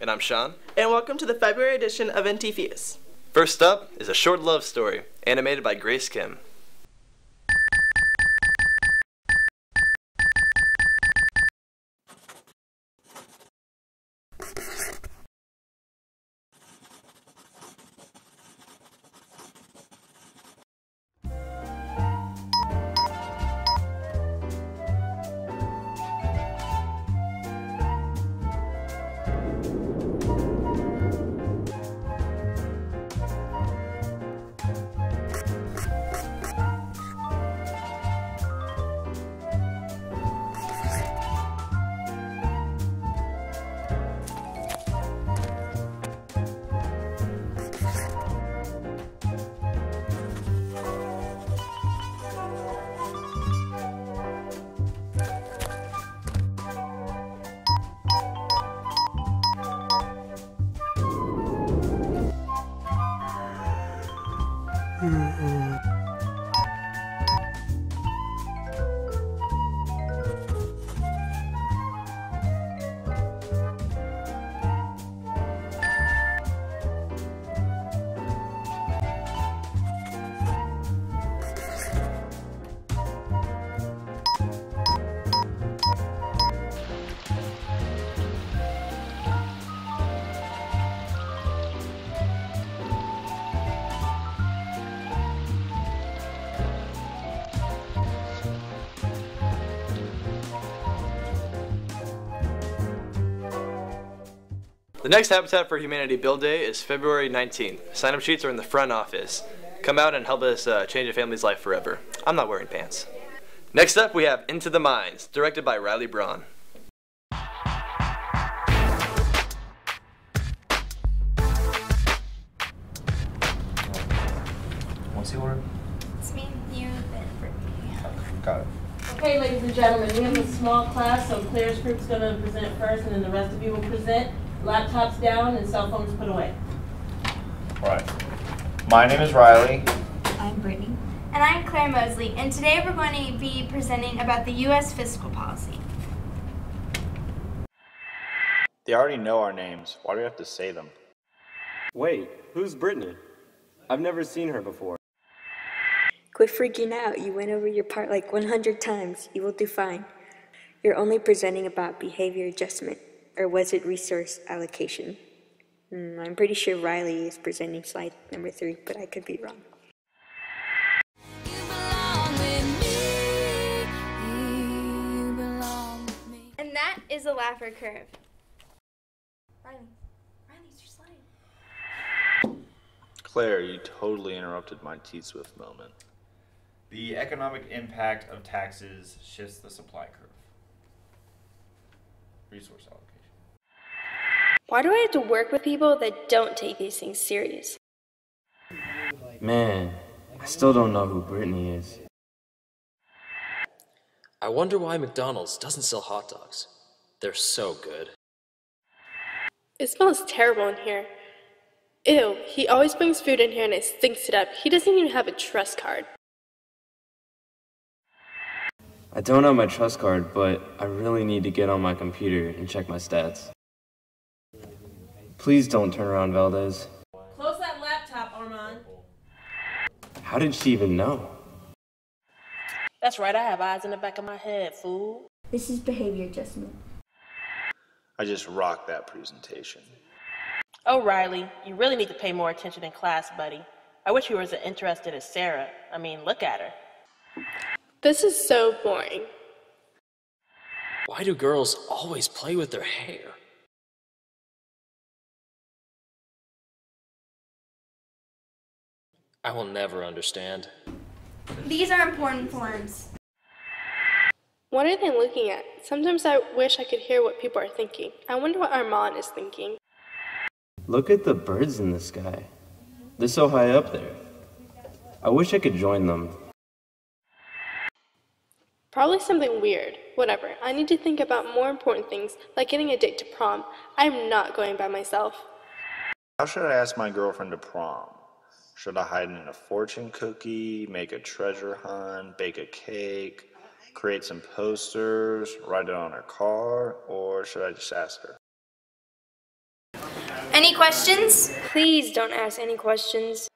And I'm Sean. and welcome to the February edition of NT First up is a short love story, animated by Grace Kim. The next Habitat for Humanity Build Day is February 19th. Sign up sheets are in the front office. Come out and help us uh, change a family's life forever. I'm not wearing pants. Next up, we have Into the Mines, directed by Riley Braun. What's the order? It's me, you, and Brittany. Got it. Okay, ladies and gentlemen, we have a small class, so Claire's group's gonna present first, and then the rest of you will present. Laptops down and cell phones put away. All right. My name is Riley. I'm Brittany. And I'm Claire Mosley, and today we're going to be presenting about the U.S. fiscal policy. They already know our names. Why do we have to say them? Wait, who's Brittany? I've never seen her before. Quit freaking out. You went over your part like 100 times. You will do fine. You're only presenting about behavior adjustment, or was it resource allocation? Hmm, I'm pretty sure Riley is presenting slide number three, but I could be wrong. And that is the Laffer curve. Riley, Riley, it's your slide. Claire, you totally interrupted my T Swift moment. The economic impact of taxes shifts the supply curve. Resource allocation. Why do I have to work with people that don't take these things serious? Man, I still don't know who Brittany is. I wonder why McDonald's doesn't sell hot dogs. They're so good. It smells terrible in here. Ew, he always brings food in here and it stinks it up. He doesn't even have a trust card. I don't have my trust card, but I really need to get on my computer and check my stats. Please don't turn around, Valdez. Close that laptop, Armand. How did she even know? That's right, I have eyes in the back of my head, fool. This is behavior adjustment. I just rocked that presentation. Oh, Riley, you really need to pay more attention in class, buddy. I wish you were as interested as Sarah. I mean, look at her. This is so boring. Why do girls always play with their hair? I will never understand. These are important forms. What are they looking at? Sometimes I wish I could hear what people are thinking. I wonder what Armand is thinking. Look at the birds in the sky. They're so high up there. I wish I could join them. Probably something weird. Whatever. I need to think about more important things, like getting a date to prom. I'm not going by myself. How should I ask my girlfriend to prom? Should I hide in a fortune cookie, make a treasure hunt, bake a cake, create some posters, write it on her car, or should I just ask her? Any questions? Please don't ask any questions.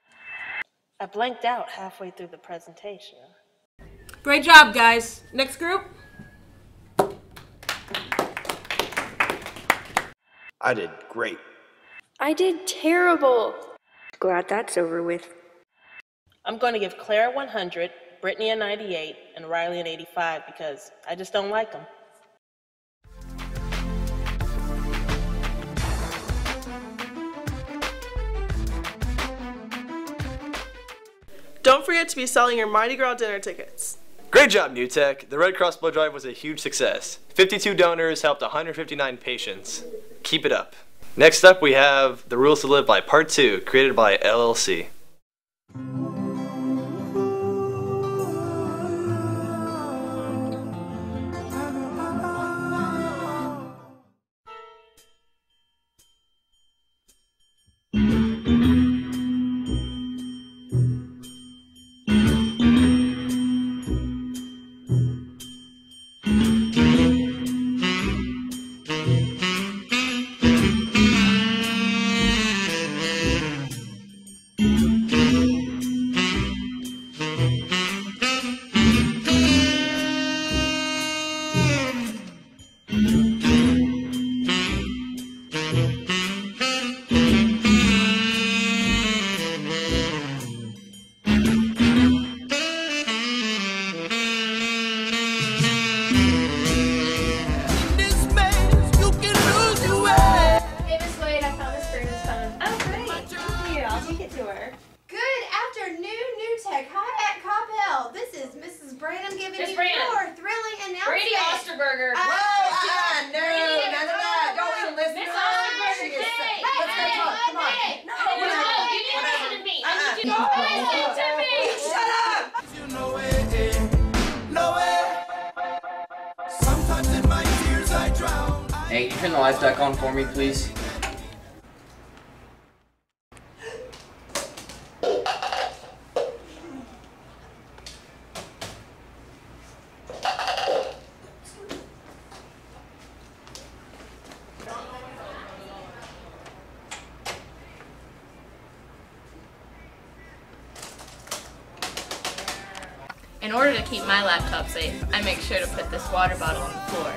I blanked out halfway through the presentation. Great job, guys. Next group. I did great. I did terrible. Glad that's over with. I'm going to give Claire 100, Brittany a 98, and Riley an 85 because I just don't like them. Don't forget to be selling your Mardi Gras dinner tickets. Great job, New Tech. The Red Cross Blood Drive was a huge success. 52 donors helped 159 patients. Keep it up. Next up, we have The Rules to Live by Part 2, created by LLC. Brady Osterberger. Uh, Whoa, no, Brady none of that. Don't even listen Miss to her. Osterberger, She is- hey, Let's go hey, talk. Come on. hey. No, No, whatever. you need to listen to me. I Uh-uh. need you to listen to me. Shut up. Hey, can you turn the lights back on for me, please? In order to keep my laptop safe, I make sure to put this water bottle on the floor.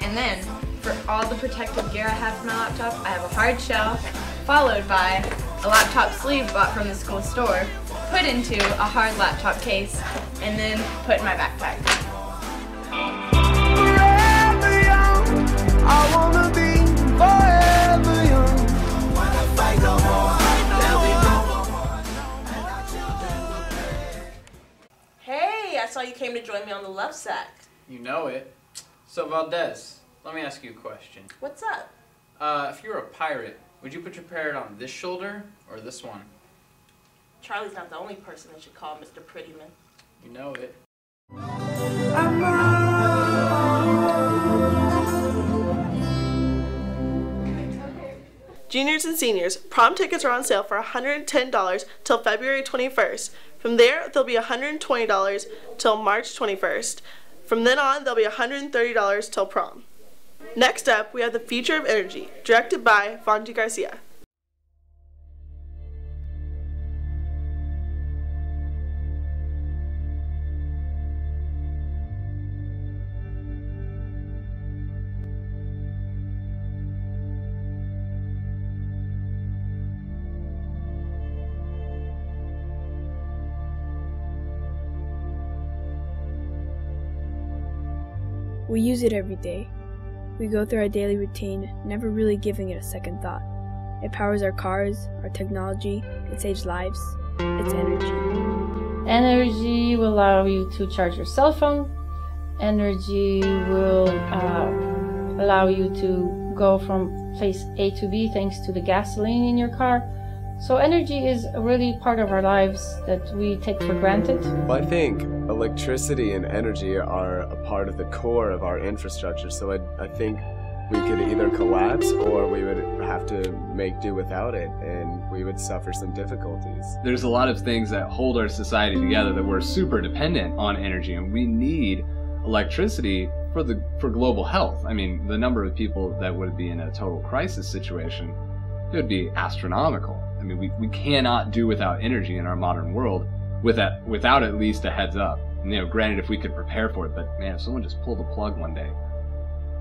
And then, for all the protective gear I have for my laptop, I have a hard shell, followed by a laptop sleeve bought from the school store, put into a hard laptop case, and then put in my backpack. Hey, I saw you came to join me on the love sack. You know it. So, Valdez, let me ask you a question. What's up? Uh, if you were a pirate, would you put your parrot on this shoulder or this one? Charlie's not the only person that should call Mr. Prettyman. You know it. Juniors and seniors, prom tickets are on sale for $110 till February 21st. From there, they'll be $120 till March 21st. From then on, they'll be $130 till prom. Next up, we have The Future of Energy, directed by Fonji Garcia. We use it every day. We go through our daily routine, never really giving it a second thought. It powers our cars, our technology, it saves lives. It's energy. Energy will allow you to charge your cell phone. Energy will uh, allow you to go from place A to B thanks to the gasoline in your car. So, energy is really part of our lives that we take for granted. Well, I think electricity and energy are a part of the core of our infrastructure. So I, I think we could either collapse or we would have to make do without it and we would suffer some difficulties. There's a lot of things that hold our society together that we're super dependent on energy and we need electricity for the for global health. I mean, the number of people that would be in a total crisis situation it would be astronomical. I mean, we, we cannot do without energy in our modern world without, without at least a heads up. You know, granted, if we could prepare for it, but man, if someone just pulled the plug one day,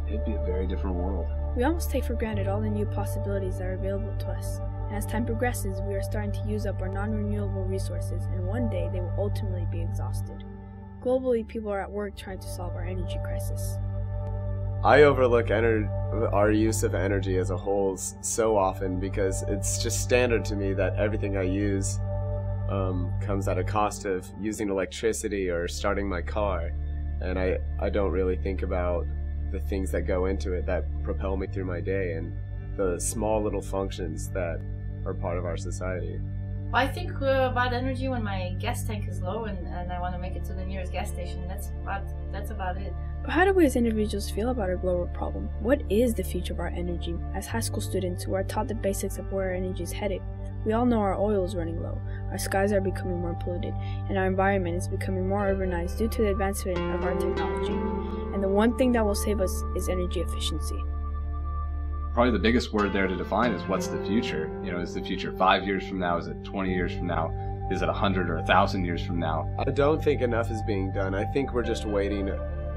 it'd be a very different world. We almost take for granted all the new possibilities that are available to us. And as time progresses, we are starting to use up our non renewable resources, and one day they will ultimately be exhausted. Globally, people are at work trying to solve our energy crisis. I overlook ener- our use of energy as a whole so often because it's just standard to me that everything I use um, comes at a cost of using electricity or starting my car. And I, I don't really think about the things that go into it that propel me through my day and the small little functions that are part of our society. Well, I think uh, about energy when my gas tank is low and, and I want to make it to the nearest gas station. That's about, that's about it. But how do we as individuals feel about our global problem? What is the future of our energy? As high school students who are taught the basics of where our energy is headed, we all know our oil is running low, our skies are becoming more polluted, and our environment is becoming more urbanized due to the advancement of our technology. And the one thing that will save us is energy efficiency. Probably the biggest word there to define is what's the future? You know, is the future five years from now? Is it 20 years from now? Is it 100 or 1,000 years from now? I don't think enough is being done. I think we're just waiting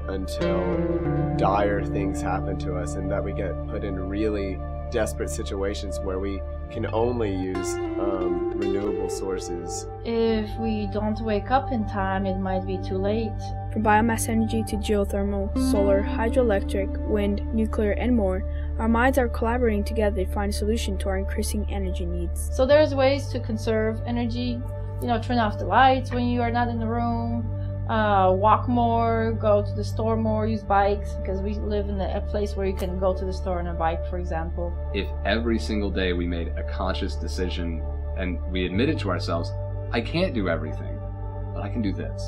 until dire things happen to us and that we get put in really desperate situations where we can only use um, renewable sources. If we don't wake up in time, it might be too late. From biomass energy to geothermal, solar, hydroelectric, wind, nuclear, and more, our minds are collaborating together to find a solution to our increasing energy needs. So there's ways to conserve energy. You know, turn off the lights when you are not in the room. Uh, walk more, go to the store more, use bikes because we live in a place where you can go to the store on a bike, for example. If every single day we made a conscious decision and we admitted to ourselves, I can't do everything, but I can do this.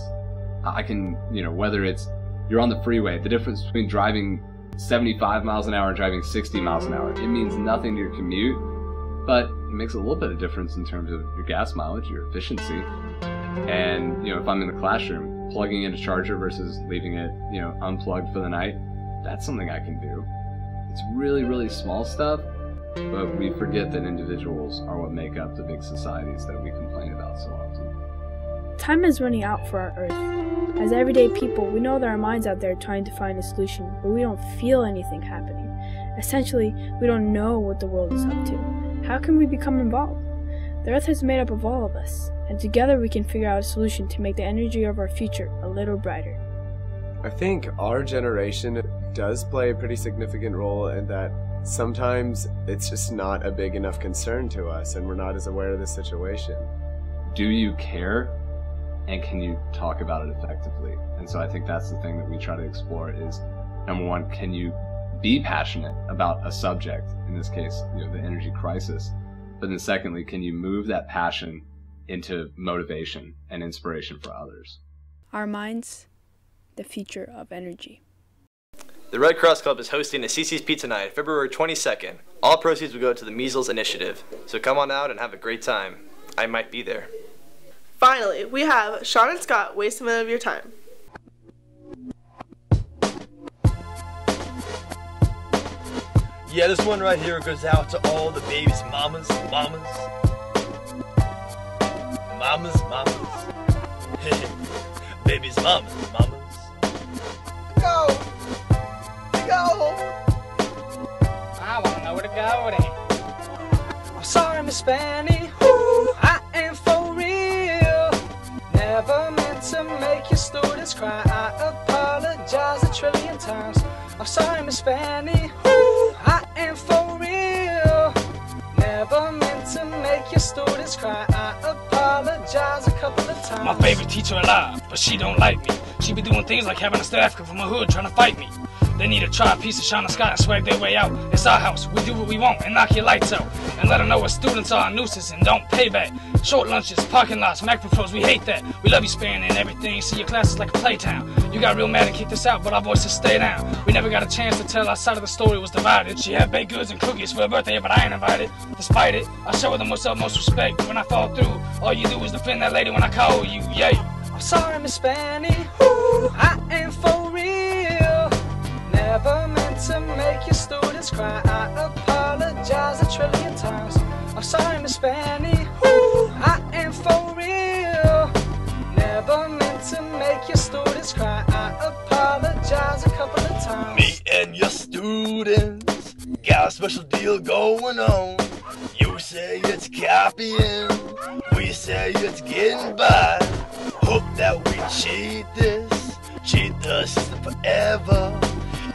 I can, you know, whether it's you're on the freeway, the difference between driving 75 miles an hour and driving 60 miles an hour, it means nothing to your commute, but it makes a little bit of difference in terms of your gas mileage, your efficiency. And, you know, if I'm in the classroom, plugging in a charger versus leaving it, you know, unplugged for the night, that's something I can do. It's really, really small stuff, but we forget that individuals are what make up the big societies that we complain about so often. Time is running out for our Earth. As everyday people, we know there are minds out there trying to find a solution, but we don't feel anything happening. Essentially, we don't know what the world is up to. How can we become involved? The Earth is made up of all of us, and together we can figure out a solution to make the energy of our future a little brighter. I think our generation does play a pretty significant role in that sometimes it's just not a big enough concern to us and we're not as aware of the situation. Do you care? And can you talk about it effectively? And so I think that's the thing that we try to explore is number one, can you be passionate about a subject, in this case, you know, the energy crisis? But then secondly, can you move that passion into motivation and inspiration for others? Our minds, the future of energy. The Red Cross Club is hosting a CiCi's Pizza Night February 22nd. All proceeds will go to the Measles Initiative. So come on out and have a great time. I might be there. Finally, we have Sean and Scott waste a minute of your time. Yeah, this one right here goes out to all the babies, mamas, mamas. Mamas, mamas. babies, mamas, mamas. Go! Go! I wanna know where to go with it. I'm sorry, Miss Fanny. Ooh, I am for real. Never meant to make your students cry. I apologize a trillion times. I'm sorry, Miss Fanny. Ooh, Am for real. Never meant to make your students cry. I apologize a couple of times. My favorite teacher alive, but she don't like me. She be doing things like having a staff come from a hood trying to fight me. They need to try a piece of Shine Sky and swag their way out. It's our house, we do what we want and knock your lights out. And let them know what students are a nuisance and don't pay back. Short lunches, parking lots, Mac pros, we hate that. We love you sparing and everything, see your classes like a playtown. You got real mad and kicked us out, but our voices stay down. We never got a chance to tell our side of the story was divided. She had baked goods and cookies for her birthday, but I ain't invited. Despite it, I show her the most utmost respect. When I fall through, all you do is defend that lady when I call you, yay. I'm sorry, Miss Fanny. Ooh, I am for. Never meant to make your students cry. I apologize a trillion times. I'm sorry, Miss Fanny. Ooh, I am for real. Never meant to make your students cry. I apologize a couple of times. Me and your students got a special deal going on. You say it's copying, we say it's getting by. Hope that we cheat this, cheat system forever.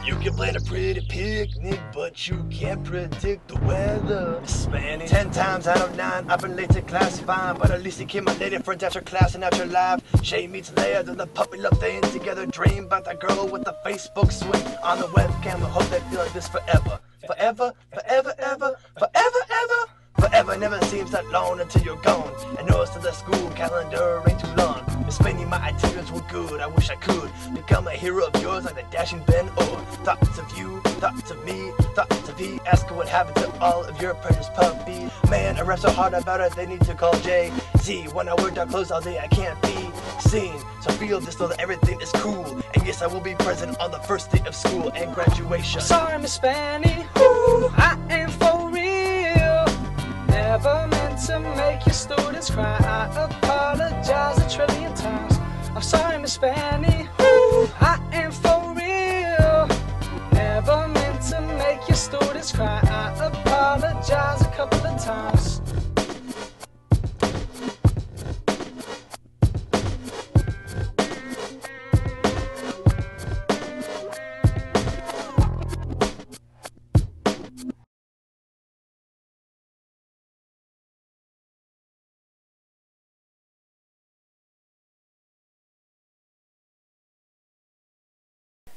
You can plan a pretty picnic, but you can't predict the weather. Spanish. Ten times out of nine, I've been late to class, fine. But at least you keep my lady friends after class and after live. Shay meets Leia, then the puppy love they in together. Dream about that girl with the Facebook swing on the webcam. I hope they feel like this forever. Forever, forever, ever, forever, ever. Forever never seems that long until you're gone. And notice that the school calendar ain't too long. Fanny, my itinerants were good. I wish I could become a hero of yours like the dashing Ben Or thoughts of you, thoughts of me, thoughts of he. Ask what happened to all of your precious puppies. Man, I rap so hard about it, they need to call Jay Z. When I work out clothes all day, I can't be seen. So feel this, know that everything is cool. And yes, I will be present on the first day of school and graduation. Sorry, Miss Fanny. Ooh, I am for real. Never meant to make your students cry. I Fanny. Ooh, I am for real. Never meant to make your students cry. I apologize a couple of times.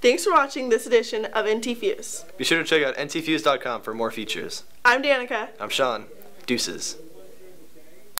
Thanks for watching this edition of NT Fuze. Be sure to check out ntfuze.com for more features. I'm Danica. I'm Sean. Deuces.